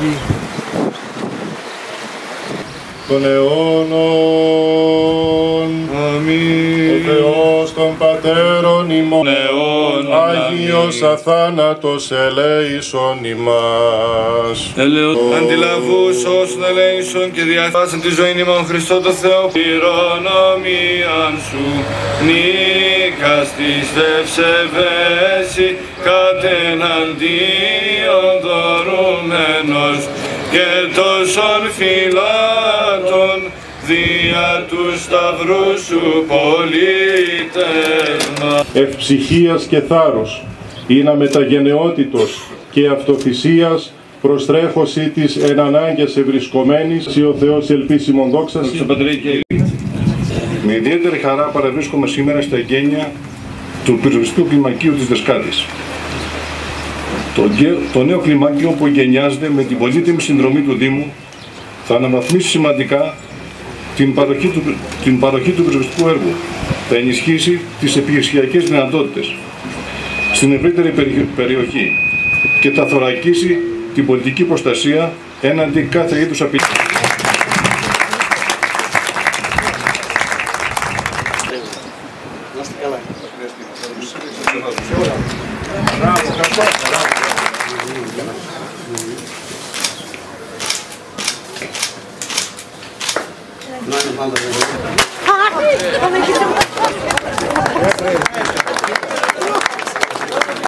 γη. των αιώνων. Αμήν. Ο Θεός των Πατέρων ημών, αιώνων. Άγιος αθάνατος ελέησον ημάς. Ελεο... Αντιλαβούς όσων ελέησον και διαθάσαν τη ζωή ημών Χριστό το Θεό Χειρονομίαν σου νίκας της δευσεβέση κατεναντίον δωρούμενος και τόσων φυλάτων δια του σταυρού σου πολίτευμα. Ευψυχίας και θάρρος, είναι μεταγενεότητος και αυτοθυσίας προστρέχωση της εν ανάγκες ευρισκομένης, ή ο Θεός ελπίσιμον δόξα Στο Πατρί και Με ιδιαίτερη χαρά παραβρίσκομαι σήμερα στα εγγένεια του πυροσβεστικού κλιμακίου της Δεσκάτης. Το, γε- το νέο κλιμάκιο που γενιάζεται με την πολύτιμη συνδρομή του Δήμου θα αναβαθμίσει σημαντικά την παροχή του, την παροχή του πυροσβεστικού έργου. Θα ενισχύσει τις επιχειρησιακές δυνατότητες στην ευρύτερη περι- περιοχή και θα θωρακίσει την πολιτική προστασία έναντι κάθε είδους απειλής. Parti!